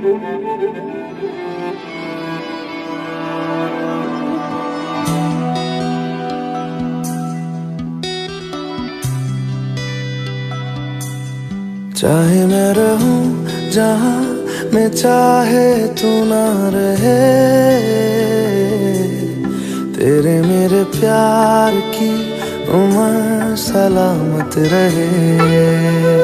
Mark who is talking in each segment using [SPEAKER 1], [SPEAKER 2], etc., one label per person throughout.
[SPEAKER 1] चाहे मैं रहूँ जहाँ मैं चाहे तू ना रहे। तेरे मेरे प्यार की उम्र सलामत रहे।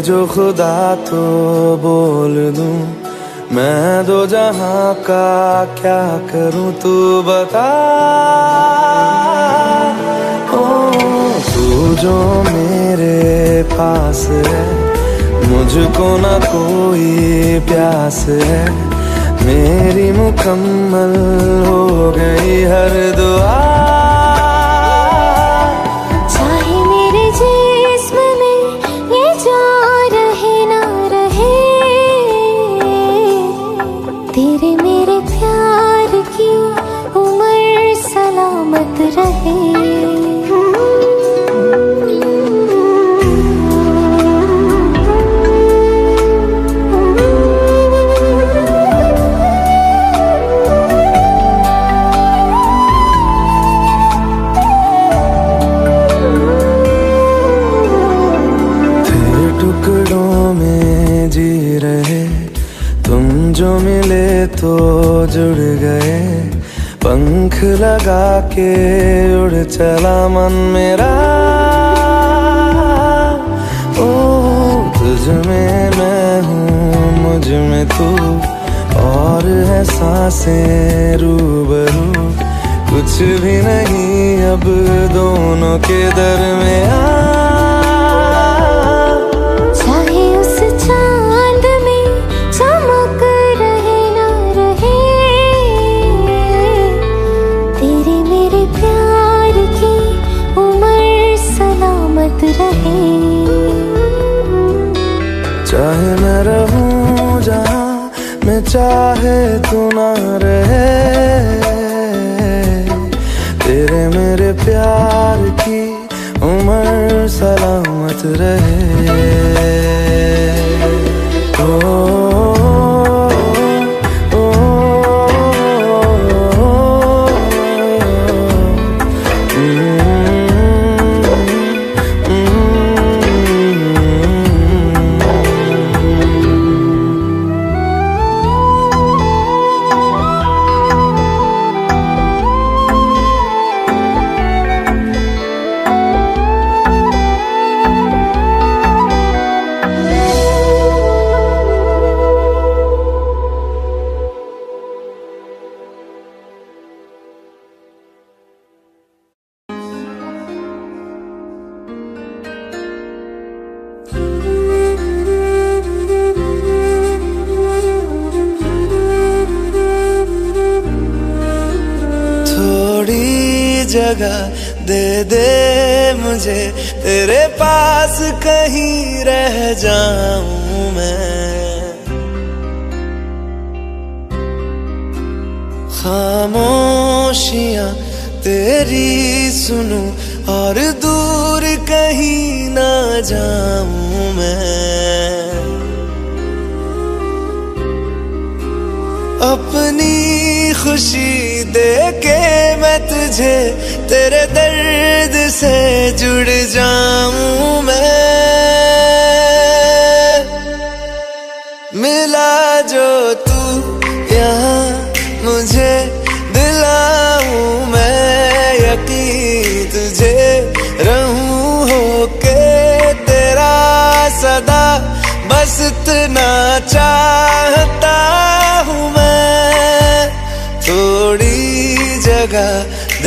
[SPEAKER 1] जो खुदा तो बोल दूँ, मैं दो जहाँ का क्या करूँ तू बता। ओ, तू जो मेरे पास है, मुझको ना कोई प्यास है। मेरी मुकम्मल हो गई हर दुआ। जुड़ गए। पंख लगा के उड़ चला मन मेरा। ओ, तुझ में मैं हूँ, मुझमें तू। और है साँसें रूबरू। कुछ भी नहीं, अब दोनों के दरमियाँ
[SPEAKER 2] सलामत रहे।
[SPEAKER 1] चाहे मैं रहूँ जहाँ मैं चाहे तू ना रहे। तेरे मेरे प्यार की उम्र सलामत रहे। खुशी दे के मैं तुझे तेरे दर्द से जुड़ जाऊँ मैं। मिला जो तू यहाँ मुझे दिलाऊं मैं, यकीन तुझे रहूँ हो के तेरा सदा बस इतना चाह।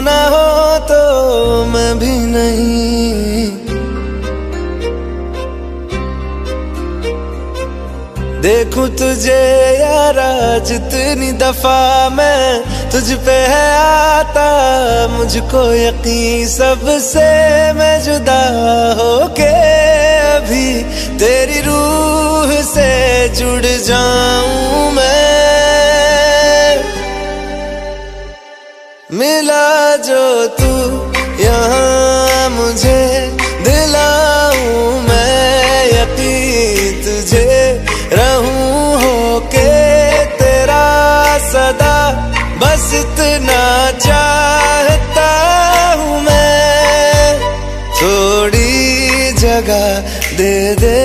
[SPEAKER 1] ना हो तो मैं भी नहीं। देखूँ तुझे यारा, जितनी दफ़ा मैं तुझ पे है आता, मुझको यकीन सबसे मैं जुदा होके अभी तेरी रूह से जुड़ जाऊँ मैं। मिला जो तू यहाँ मुझे, दिलाऊं मैं यकीन तुझे। रहूँ होके तेरा सदा, बस इतना चाहता हूँ मैं। थोड़ी जगह दे दे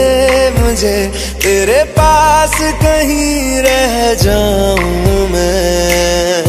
[SPEAKER 1] मुझे, तेरे पास कहीं रह जाऊँ मैं।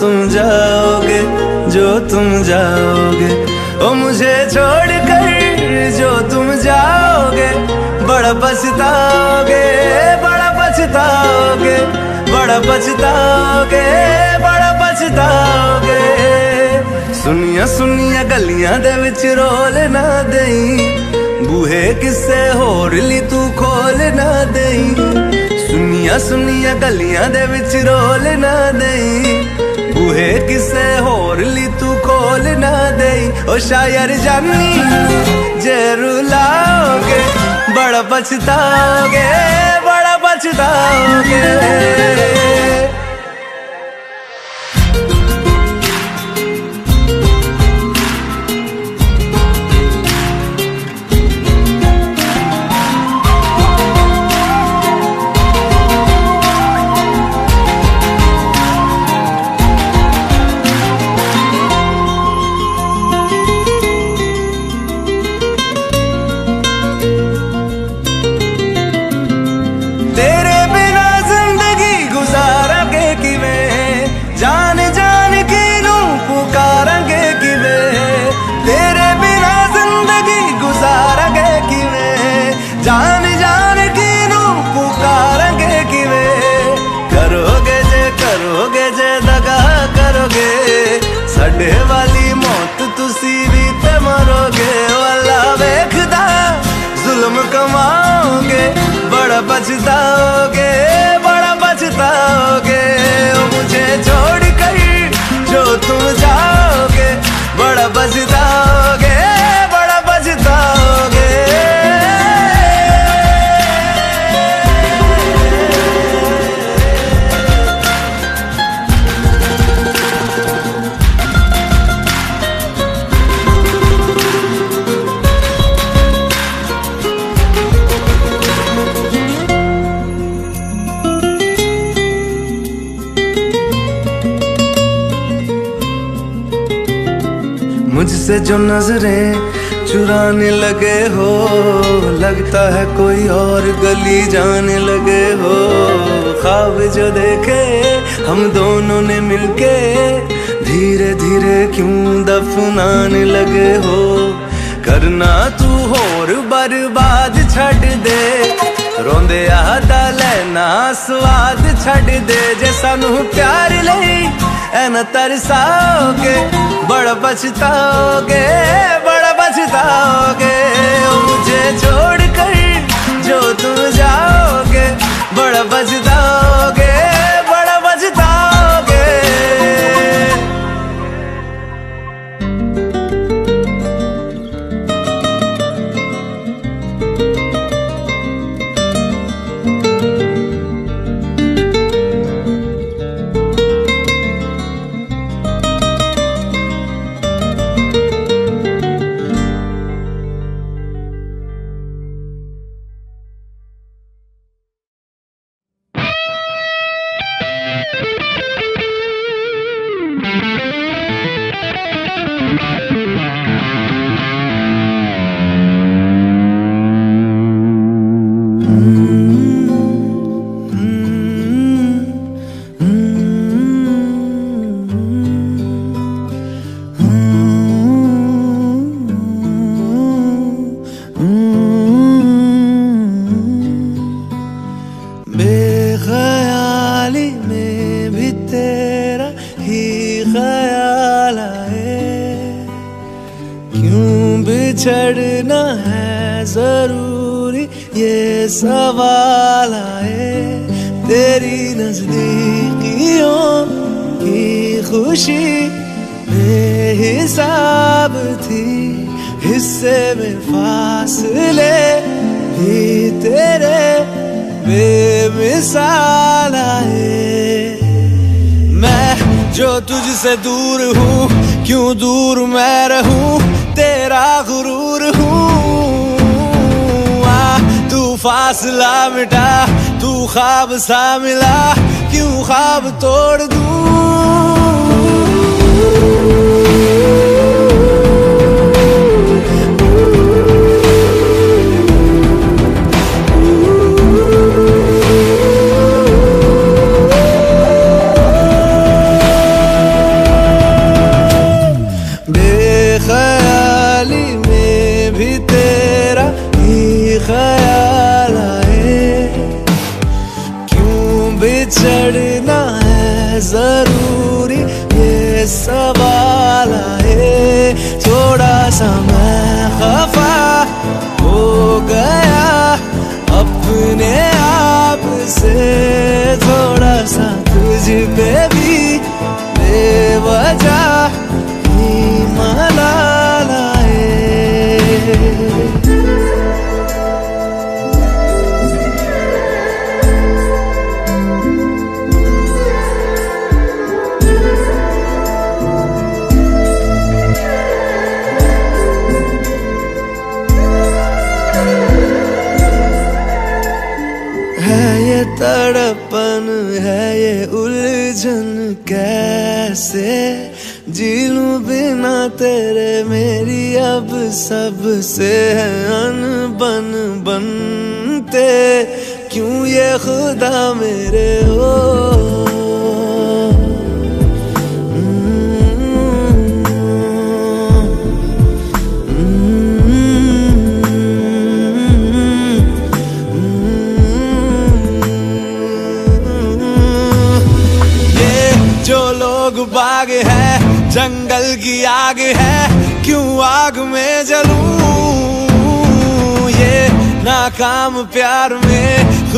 [SPEAKER 1] तुम जाओगे, जो तुम जाओगे। ओ मुझे छोड़ कर जो तुम जाओगे, बड़ा पछताओगे बड़ा पछताओगे बड़ा पछताओगे बड़ा पछताओगे। सुनिया सुनिया, गलियाँ दे विच रोल ना देई। बूहे किसे होर ली तू खोल ना देई। सुनिया सुनिया, गलियाँ दे विच रोल ना देई। बूहे किसे होर ली तू खोल ना दे ओ शायर जानी जे रुलाओगे बड़ा पछताओगे बड़ा पछताओगे। मुझसे जो नज़रें चुराने लगे हो, लगता है कोई और गली जाने लगे हो। ख्वाब जो देखे हम दोनों ने मिलके धीरे धीरे क्यों दफनाने लगे हो? करना तू होर बर्बाद छड़ दे, रोंदे आदा लेना, स्वाद छड़ दे। जे सानू प्यार ले एन तरसाओगे बड़ पछताओगे बड़ पछताओगे। मुझे छोड़ कर जो तू जाओगे बड़ पछताओगे। तुझसे दूर हूँ, क्यों दूर मैं रहूँ, तेरा गुरूर हूँ। तू फासला मिटा, तू ख्वाब सा मिला, क्यों ख्वाब तोड़ दूँ?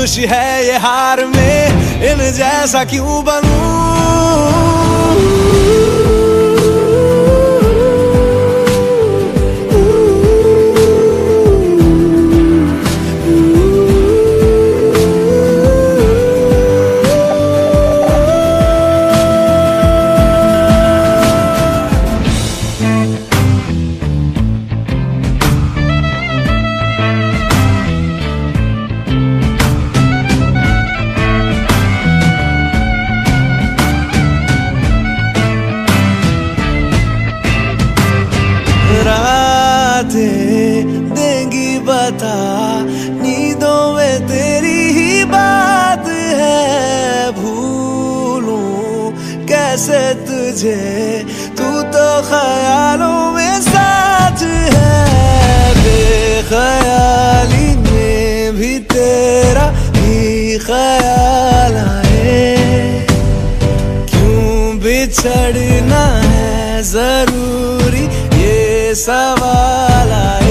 [SPEAKER 1] खुश है ये हार में इन जैसा क्यों बनूं? मुझे तू तो ख्यालों में साथ है। बेख्याली में भी तेरा ही ख्याल आए। क्यों बिछड़ना है ज़रूरी ये सवाल नज़रों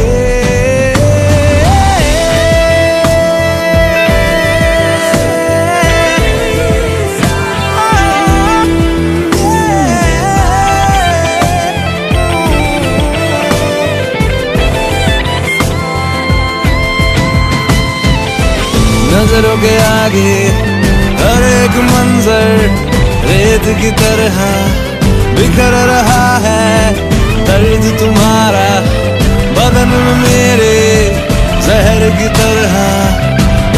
[SPEAKER 1] के आगे, हर एक मंजर रेत की तरह बिखर रहा है। दर्द तुम्हारा बदन में मेरे जहर की तरह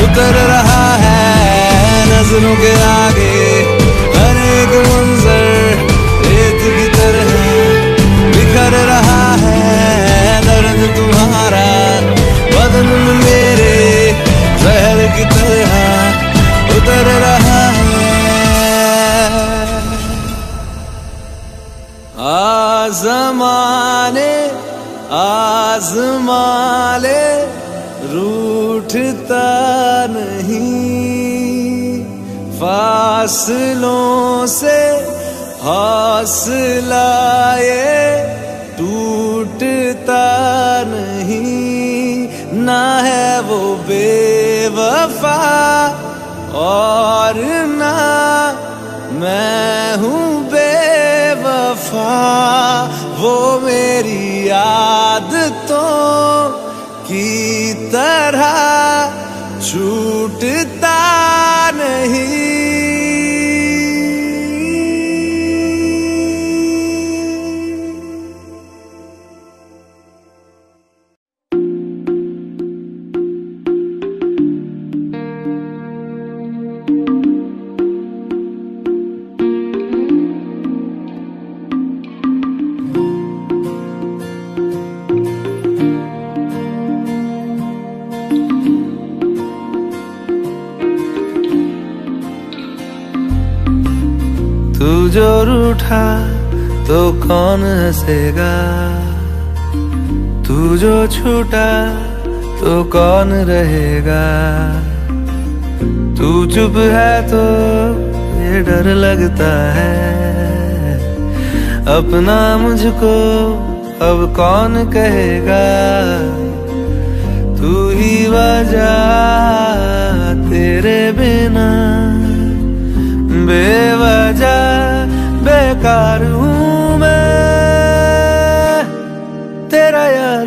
[SPEAKER 1] उतर रहा है। नज़रों के आगे, हर एक मंजर रेत की तरह बिखर रहा है। तुम्हारा बदन मेरे जहर की तरह उतर रहा है। आजमाने आजमाले रूठता नहीं। फासलों से हौसला ये कौन हंसेगा? तू जो छूटा तो कौन रहेगा? तू चुप है तो ये डर लगता है। अपना मुझको अब कौन कहेगा? तू ही वजह तेरे बिना। बेवजह बेकार हूँ।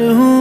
[SPEAKER 1] तेरा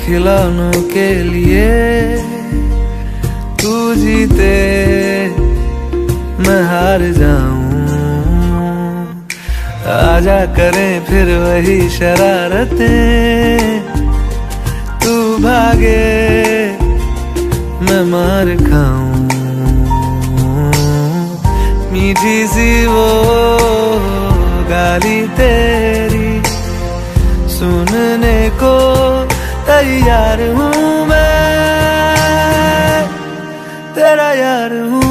[SPEAKER 1] खिलौनों के लिए तू जीते, मैं हार जाऊँ। आजा करें फिर वही शरारतें। तू भागे, मैं मार खाऊं। मीठी सी वो गाली तेरी सुनने को तैयार हूँ मैं। तेरा यार हूँ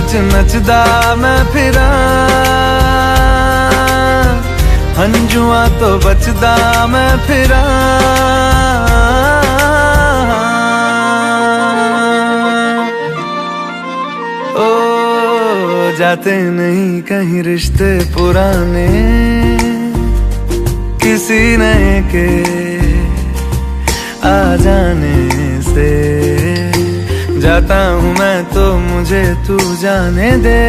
[SPEAKER 1] खुशियाँ च नचदा मैं फिरा। हंजुआ तो बचदा मैं फिरा। ओ, जाते नहीं कहीं रिश्ते पुराने। किसी नए के आ जाने। जाता हूँ मैं तो मुझे तू जाने दे।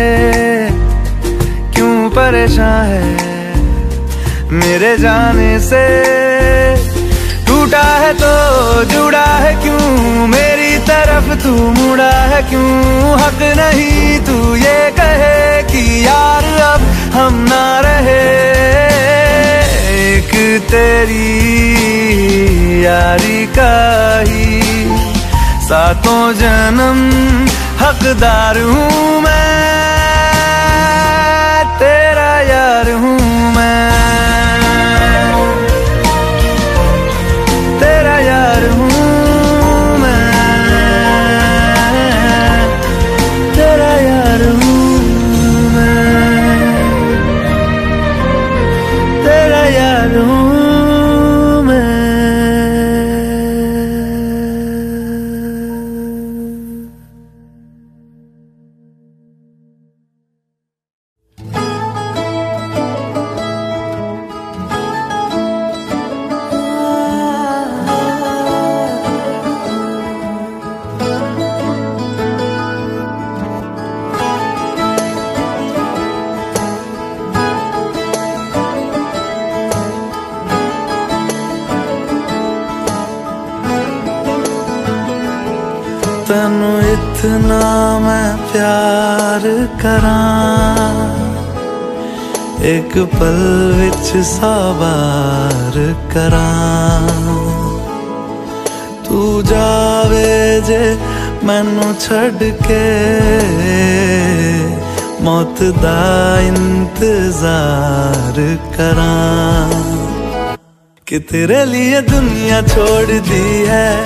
[SPEAKER 1] क्यों परेशान है मेरे जाने से? टूटा है तो जुड़ा है क्यों? मेरी तरफ़ तू मुड़ा है क्यों? हक नहीं तू ये कहे कि यार अब हम ना रहे। एक तेरी यारी का ही सातों जन्म हकदार हूँ मैं तेरा यार हूँ मैं। ਕਰਾਂ ਇੱਕ ਪਲ ਵਿੱਚ ਸਵਾਰ ਕਰਾਂ ਤੂੰ ਜਾਵੇ ਜੇ ਮੈਨੂੰ ਛੱਡ ਕੇ ਮੌਤ ਦਾ ਇੰਤਜ਼ਾਰ ਕਰਾਂ ਕਿ ਤੇਰੇ ਲਈ ਦੁਨੀਆ ਛੋੜ ਦੀ ਹੈ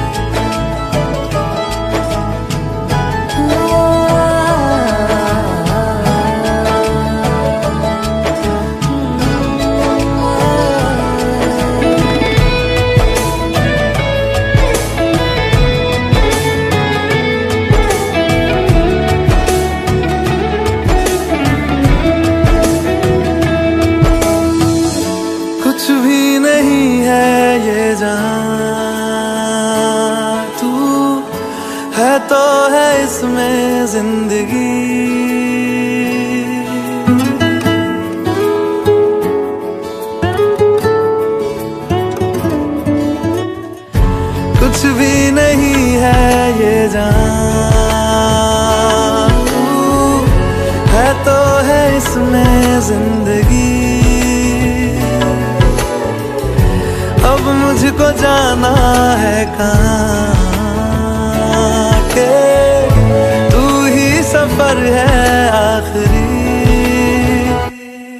[SPEAKER 1] ज़िंदगी। अब मुझको जाना है कहाँ के तू ही सफ़र है आखिरी।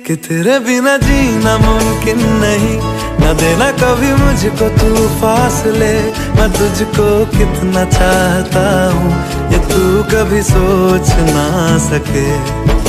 [SPEAKER 1] कि तेरे बिना जीना मुमकिन नहीं। न देना कभी मुझको तू फासले। मैं तुझको कितना चाहता हूँ, ये तू कभी सोच ना सके।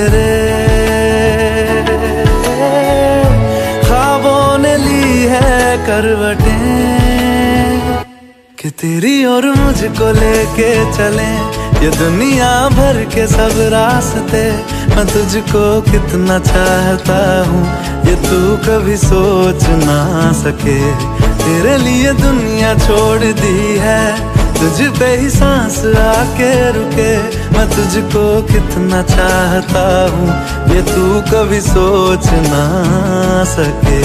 [SPEAKER 1] तेरे खाबों ने ली है करवटे कि तेरी और मुझको लेके चले। ये दुनिया भर के सब रास्ते, मैं तुझको कितना चाहता हूँ। ये तू कभी सोच ना सके। तेरे लिए दुनिया छोड़ दी है तुझ पे ही सांस आके रुके मैं तुझको कितना चाहता हूँ, ये तू कभी सोच ना सके।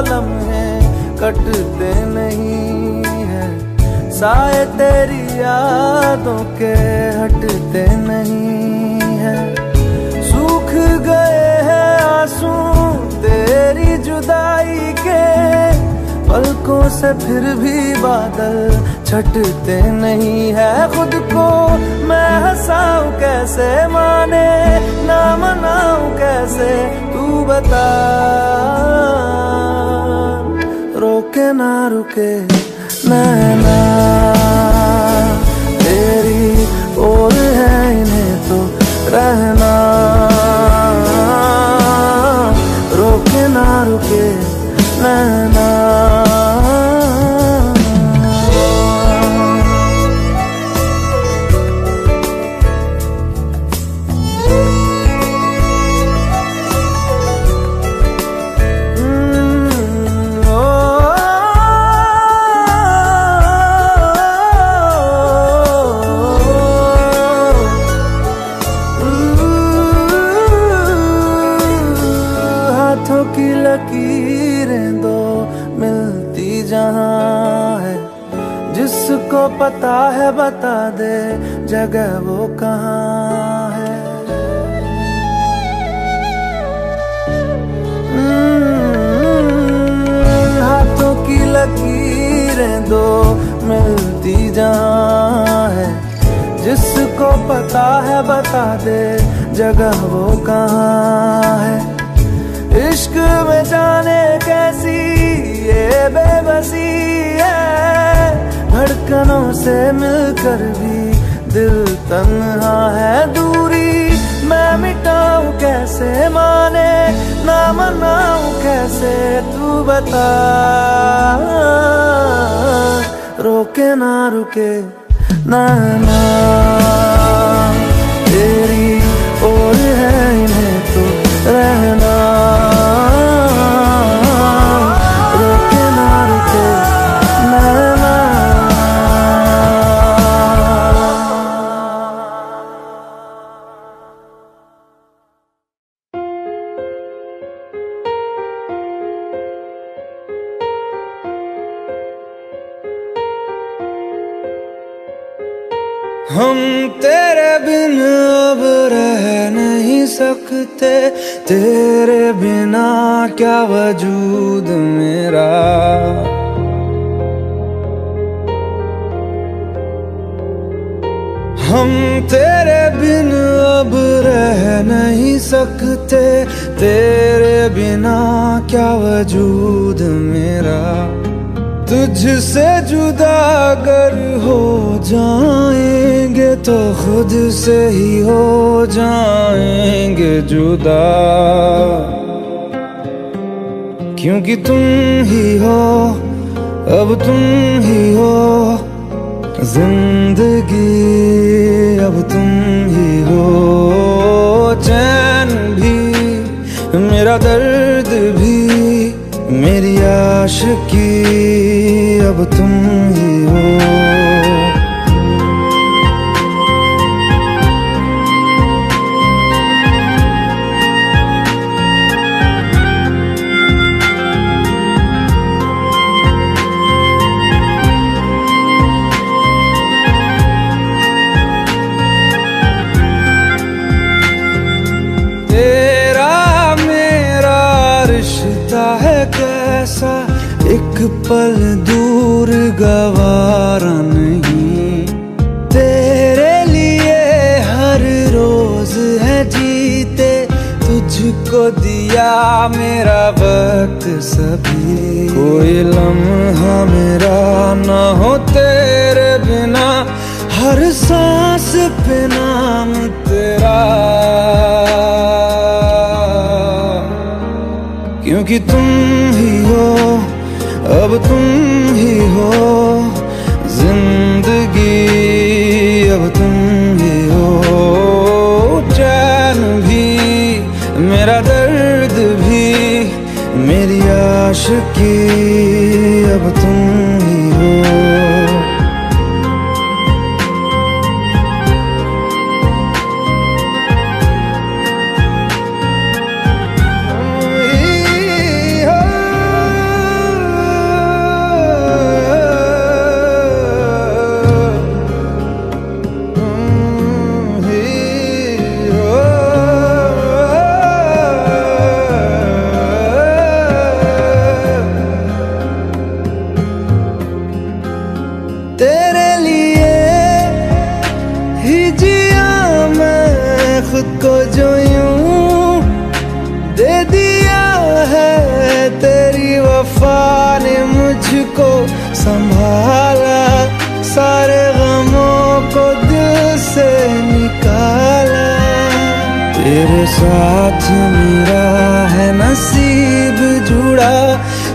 [SPEAKER 1] लम्हे कटते नहीं है। साए तेरी यादों के हटते नहीं है। सूख गए हैं आँसू तेरी जुदाई के, पलकों से फिर भी बादल छटते नहीं है। खुद को मैं हंसाऊं कैसे, माने ना मनाऊं कैसे बता। रोके ना, रुके, नैना। तेरी ओर है इन्हें तो रहना। रोके ना, रुके, नैना। पता है बता दे जगह वो कहाँ है? हम्म, हाथों की लकीरें दो मिलती जहाँ है। जिसको पता है बता दे जगह वो कहाँ है? इश्क में जाने कैसी ये बेबसी है? धड़कनों से मिलकर भी दिल तन्हा है दूरी। मैं मिटाऊं कैसे माने? ना मनाऊं कैसे तू बता? रोके ना रुके, ना ना। दर्द भी मेरी आश की अब तुम ही हो। साथ मेरा है नसीब जुड़ा,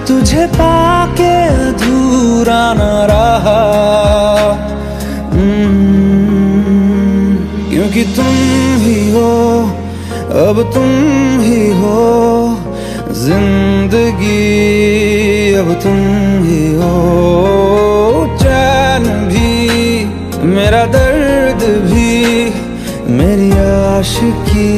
[SPEAKER 1] तुझे पाके अधूरा न रहा। हम्म, क्योंकि तुम ही हो, अब तुम ही हो, ज़िंदगी अब तुम ही हो। चैन भी, मेरा दर्द भी, मेरी आशिकी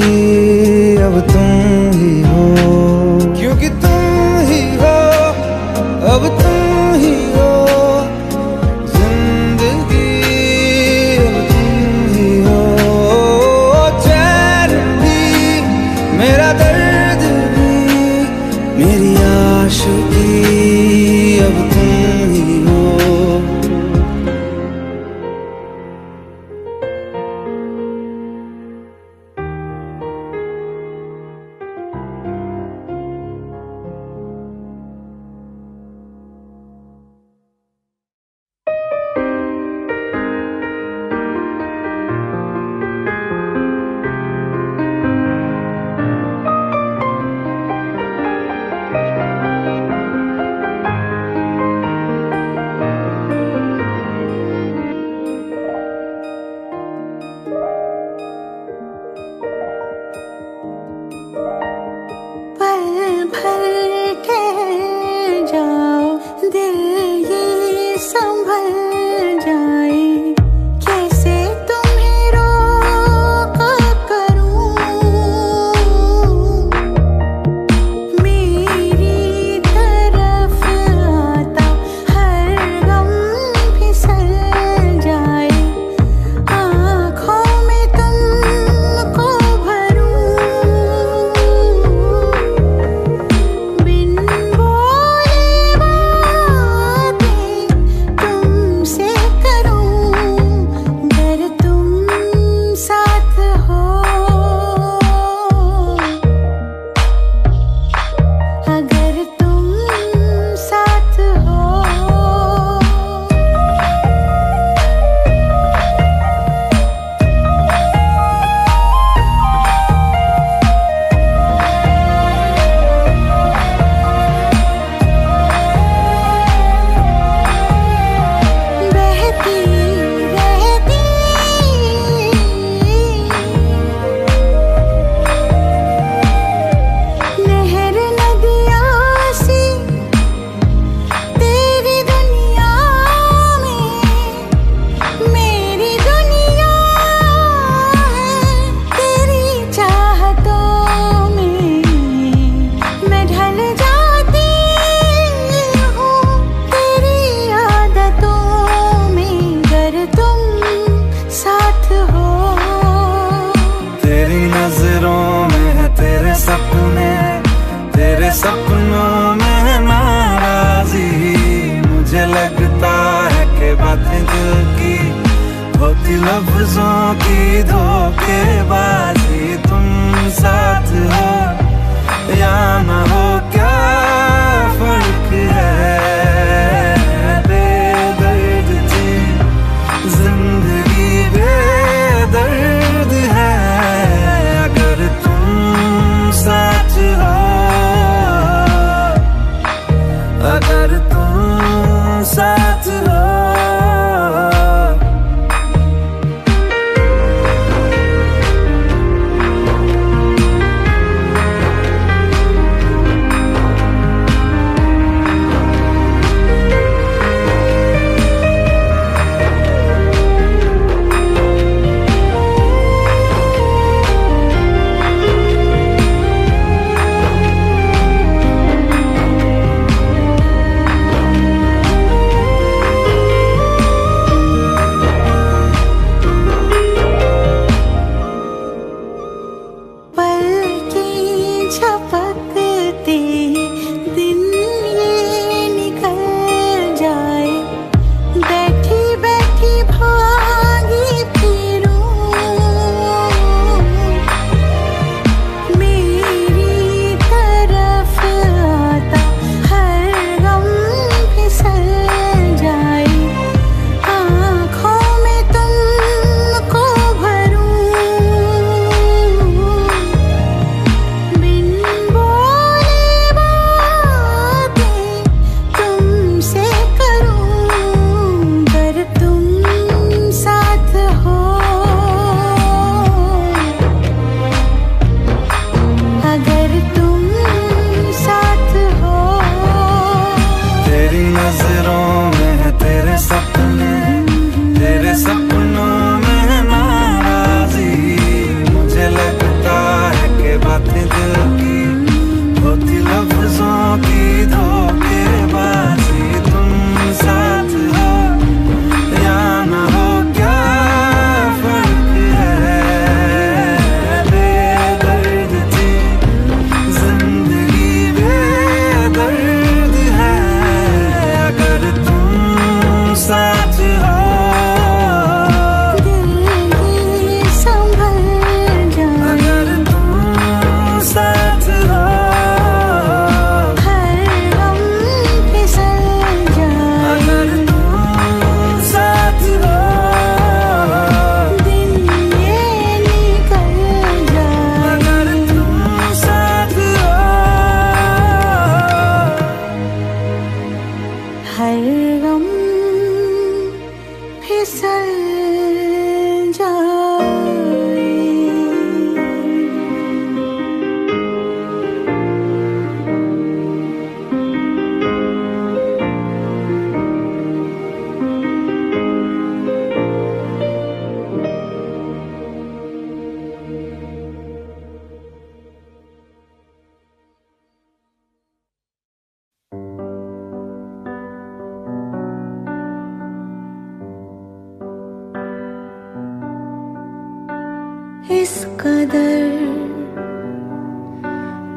[SPEAKER 1] कदर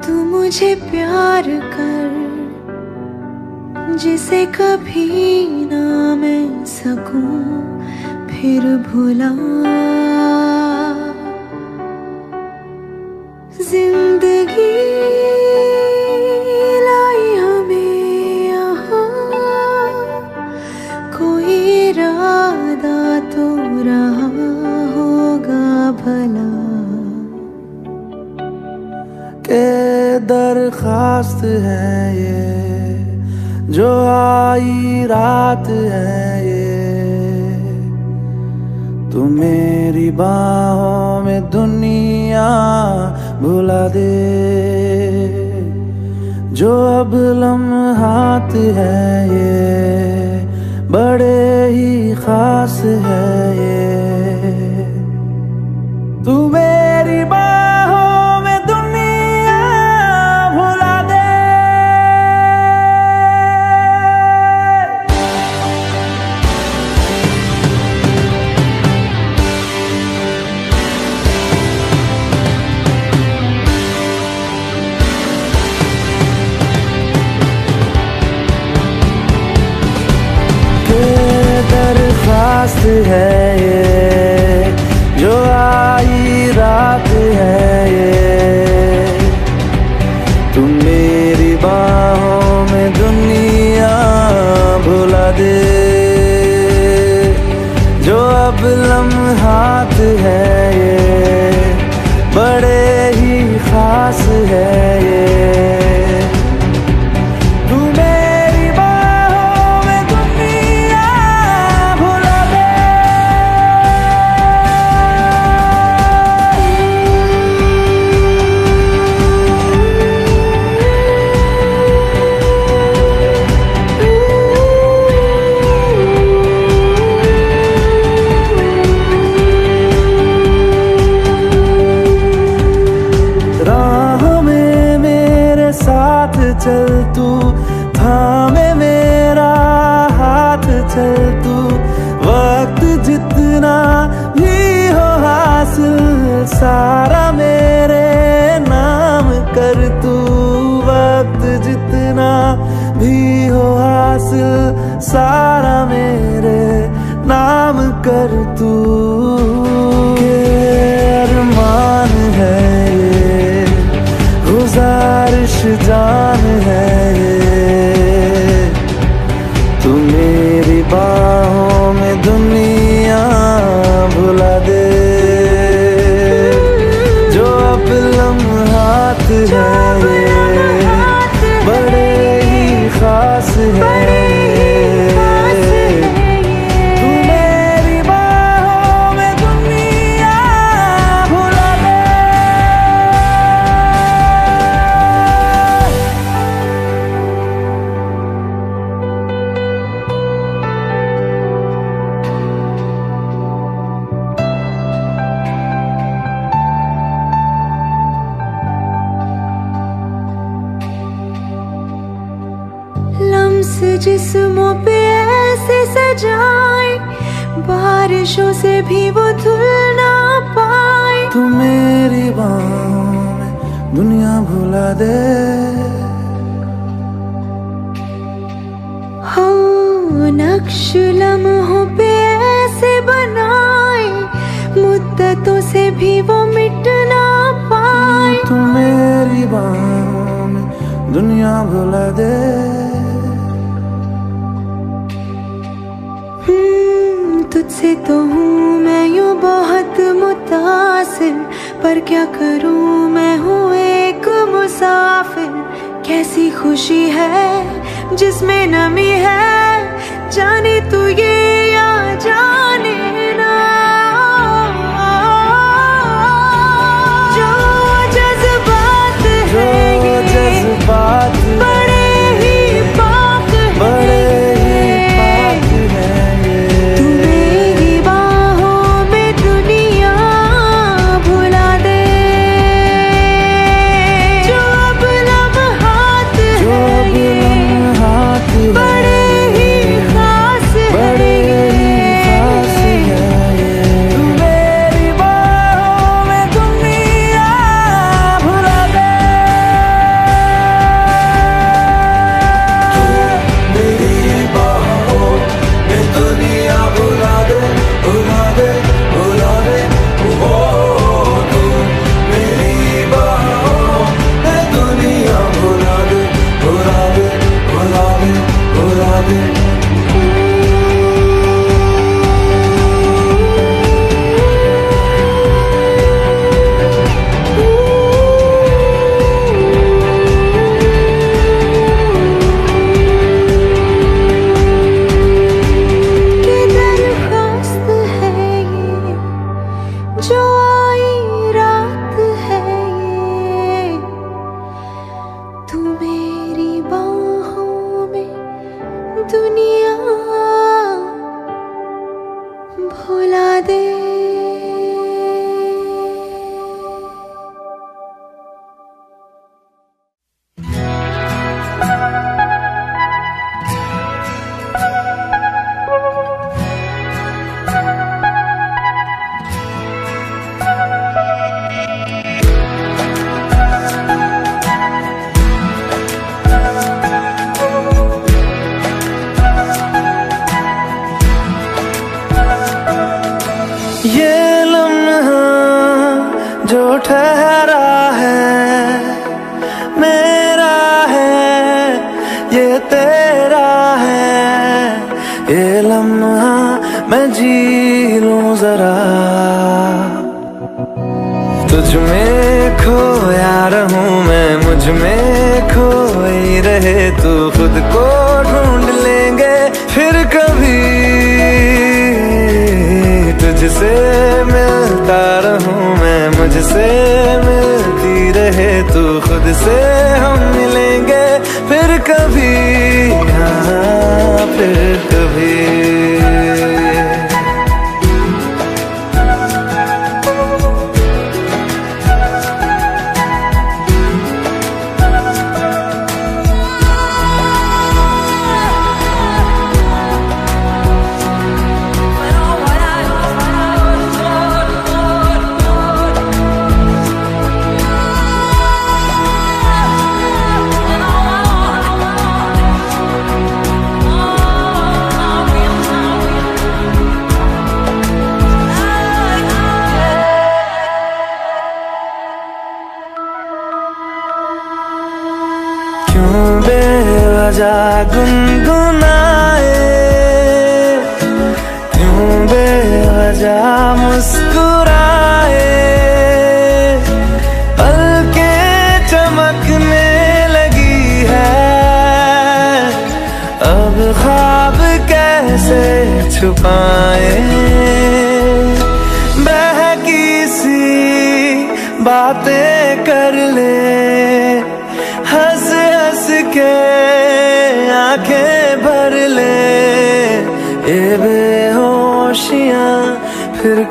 [SPEAKER 1] तू मुझे प्यार कर जिसे कभी ना मैं सकूँ फिर भुला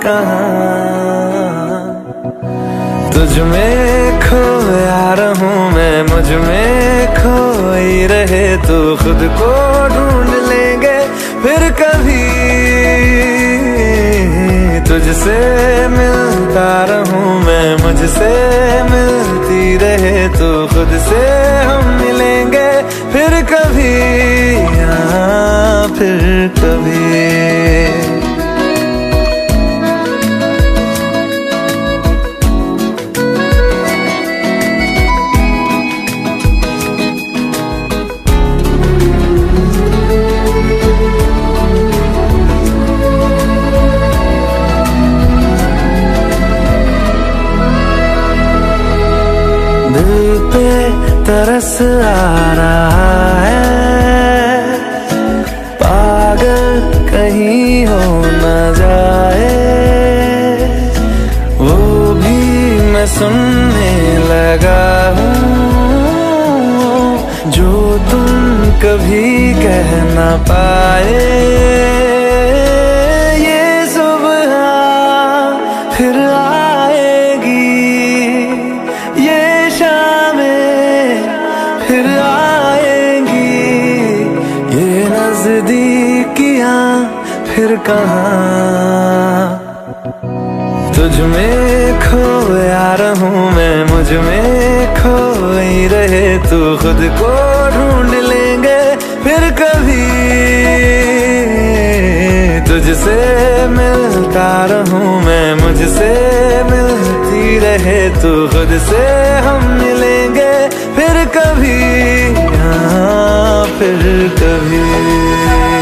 [SPEAKER 1] कहा। तुझ में खोया रहूँ मैं, मुझमें खोई रहे तो खुद को ढूंढ लेंगे फिर कभी। तुझसे मिलता रहूँ मैं, मुझसे मिलती रहे तू, खुद से すあら तू खुद को ढूंढ लेंगे फिर कभी। तुझसे मिलता रहूँ मैं, मुझसे मिलती रहे। तू खुद से हम मिलेंगे फिर कभी। हाँ फिर कभी।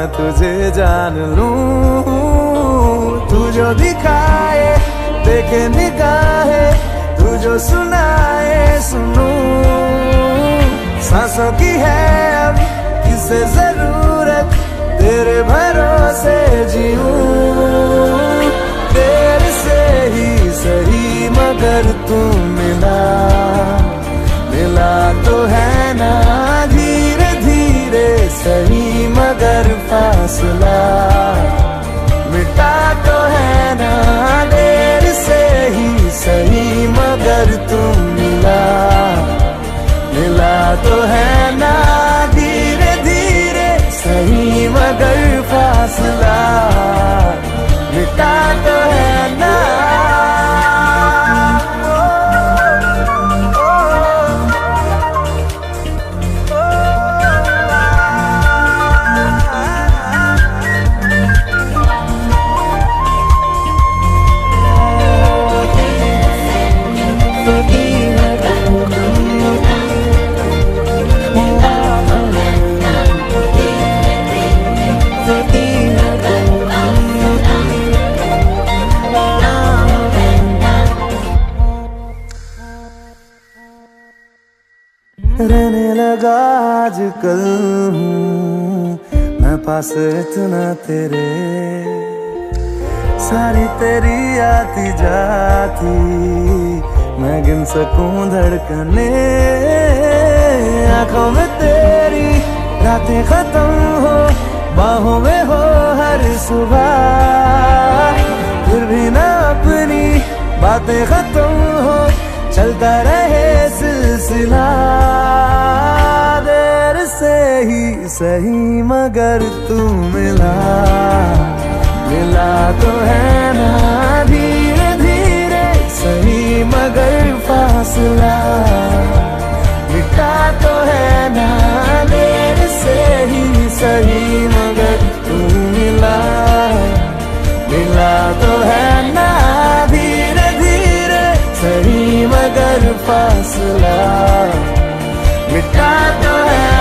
[SPEAKER 1] मैं तुझे जान लूँ। तू जो दिखाए, देखे निगाहे, तू जो सुनाए, सुनूं। सांसों की है अब किसे ज़रूरत? तेरे भरोसे जीऊं। तेरे से ही सही मगर तू मिला। मिला तो है ना धीरे धीरे सही मगर मिटा तो है से ही सही मगर तुम मिला। मिला तो है हूँ, मैं पास इतना तेरे। सारी तेरी आती जाती, मैं गिन सकूँ धड़कने। आँखों में तेरी रातें खत्म हो, बाहों में हो हर सुबह। फिर भी ना अपनी बातें खत्म हो, चलता रहे सिलसिला। से ही सही, मगर तू मिला। मिला तो है ना धीरे धीरे, सही मगर फासला। मिटा तो है ना देर से ही सही, मगर तू मिला। मिला तो है ना धीरे धीरे, सही मगर फासला। मिटा तो है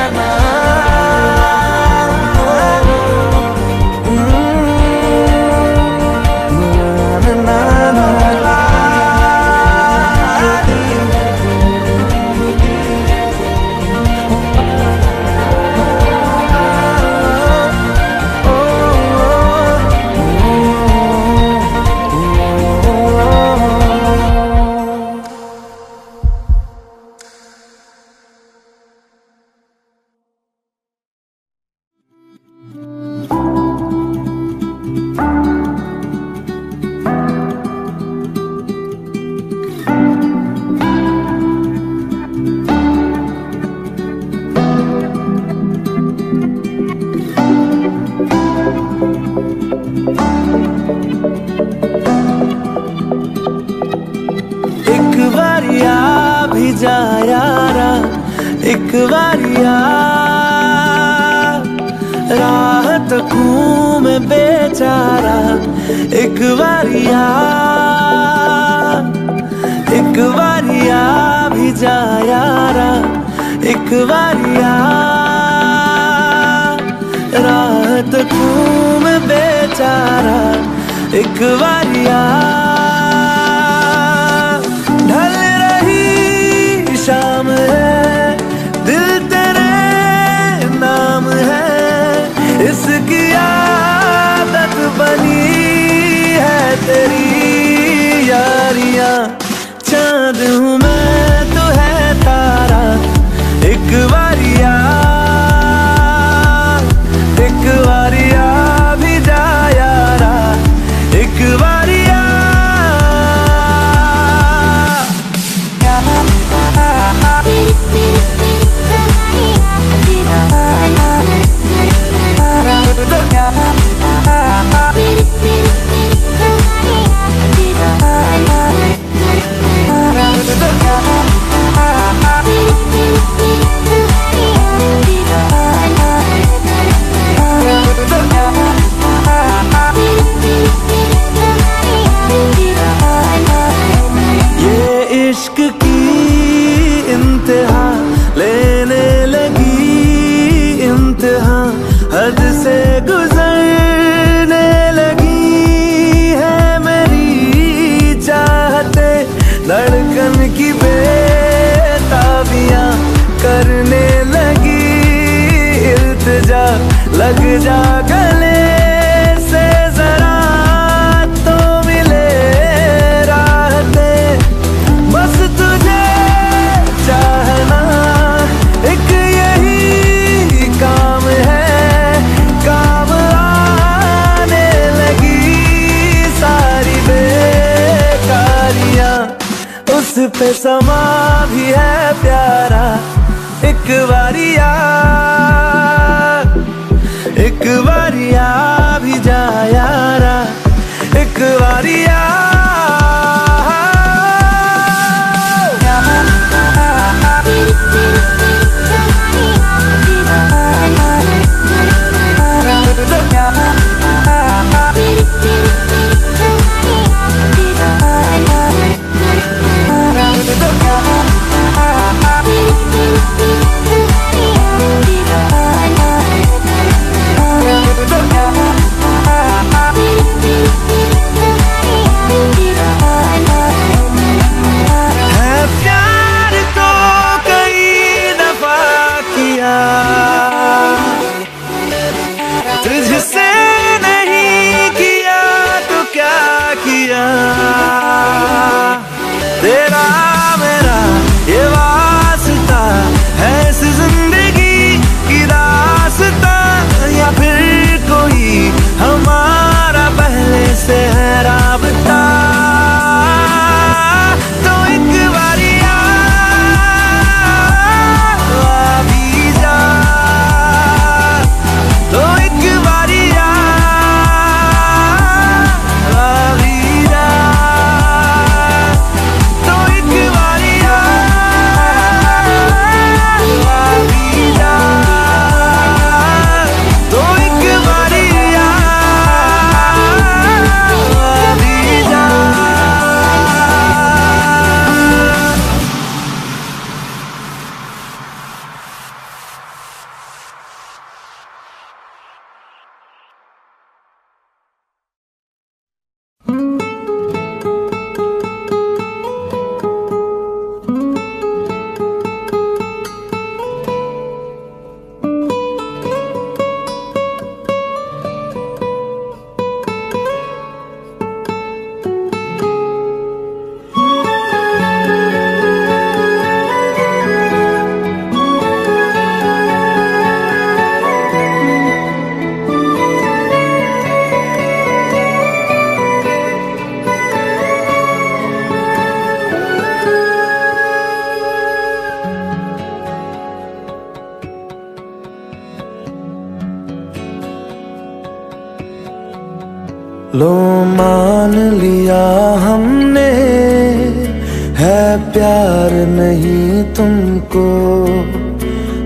[SPEAKER 1] नहीं तुमको।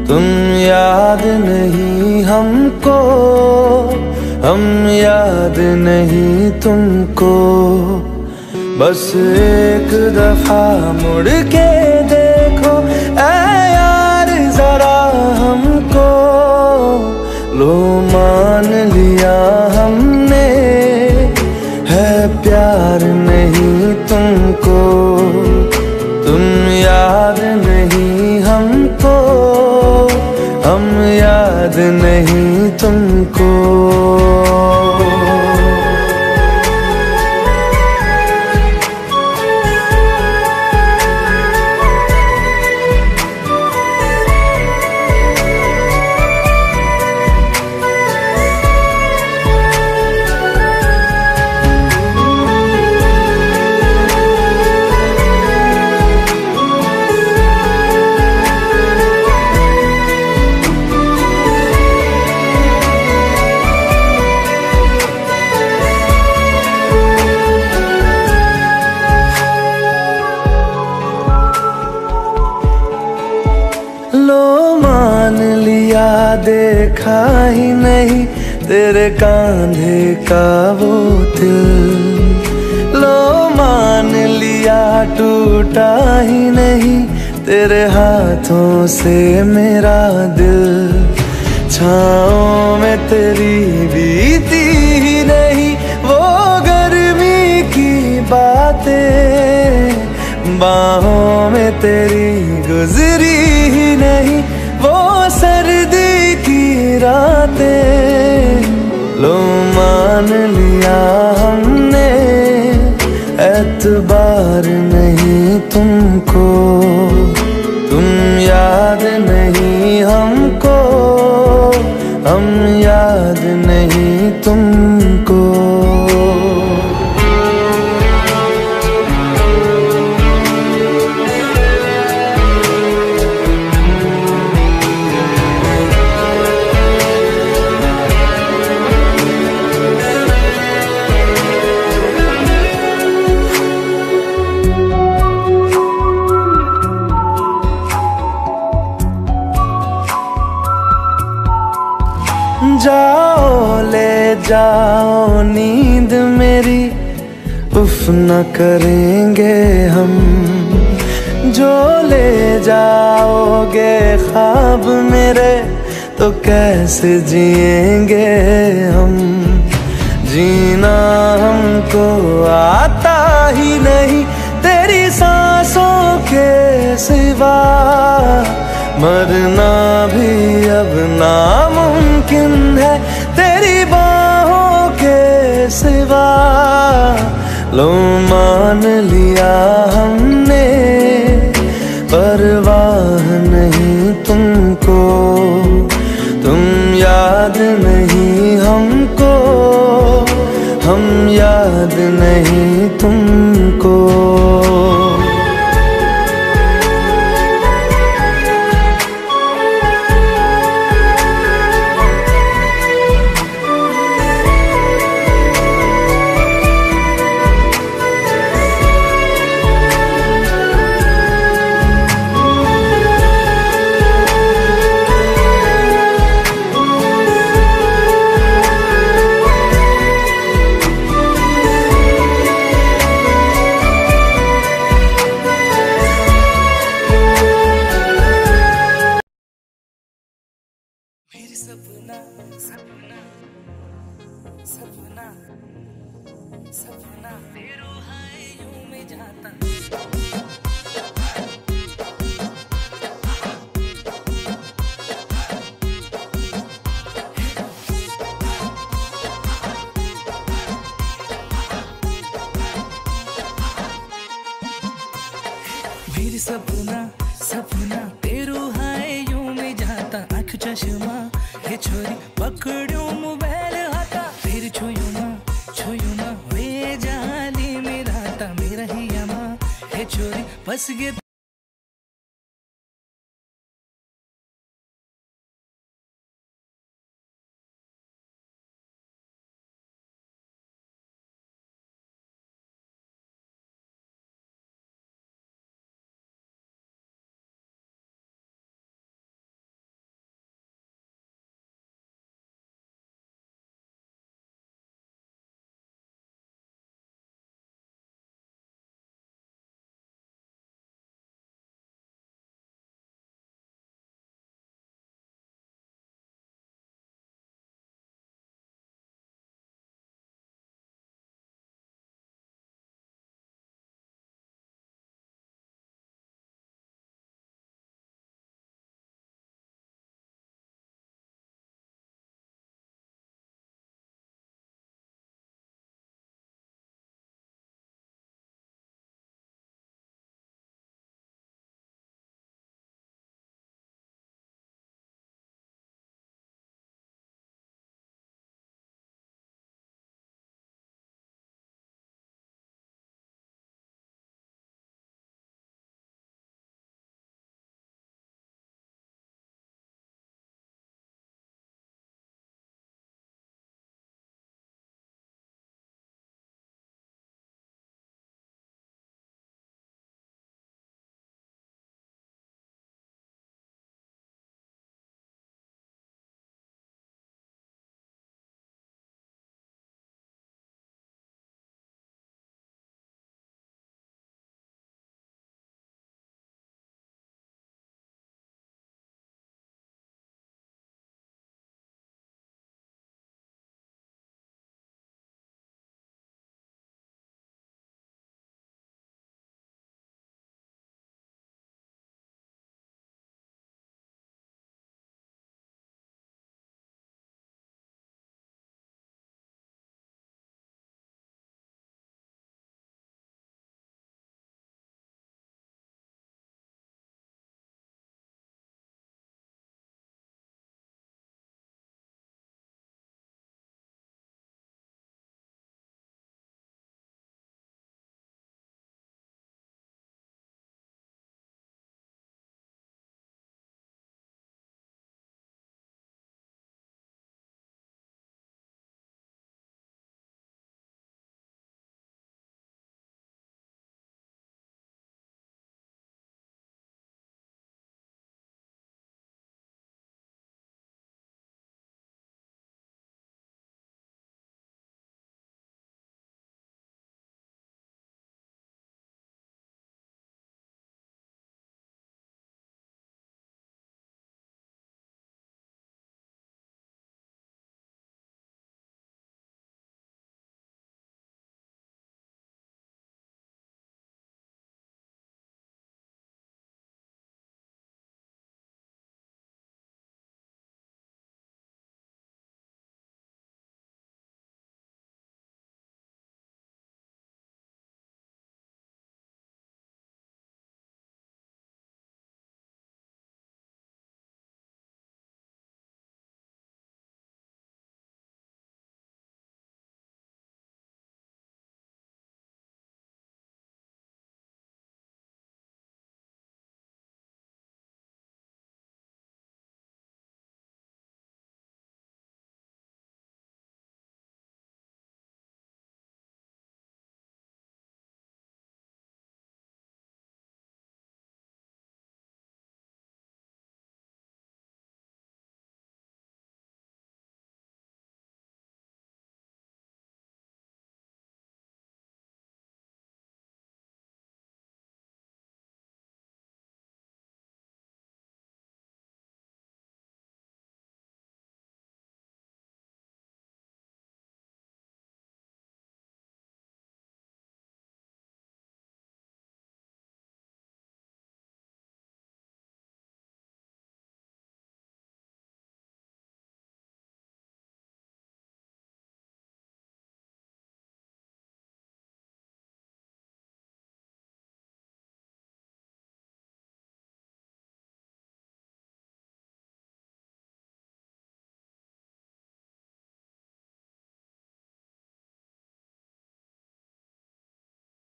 [SPEAKER 1] तुम याद नहीं हमको। हम याद नहीं तुमको। बस एक दफ़ा मुड़ के देखो, ऐ यार जरा हमको। लो मान लिया हमने, है प्यार नहीं तुमको। तुम याद नहीं हमको हम याद नहीं तुमको। कांधे का वो दिल। लो मान लिया, टूटा ही नहीं। तेरे हाथों से मेरा दिल। छाओ में तेरी बीती ही नहीं। वो गर्मी की बातें। बाहों में तेरी गुजरी ही नहीं। वो सर्दी की रातें। लो मान लिया हमने एतबार नहीं तुमको। तुम याद नहीं हमको, हम याद नहीं तुमको। न करेंगे हम। जो ले जाओगे ख्वाब मेरे तो कैसे जिएँगे हम? जीना हमको आता ही नहीं, तेरी सांसों के सिवा। मरना भी अब नामुमकिन है लो मान लिया हमने, परवाह नहीं तुमको। तुम याद नहीं हमको, हम याद नहीं तुमको।
[SPEAKER 3] सपना तेरो हाय, यूँ में जाता आँख चश्मा हे छोरी पकड़ू मोबाइल हाथा, फिर छुयू माँ छुयू माँ वे जाली मेरा रहता मेरा ही यमा हे छोरी बस गे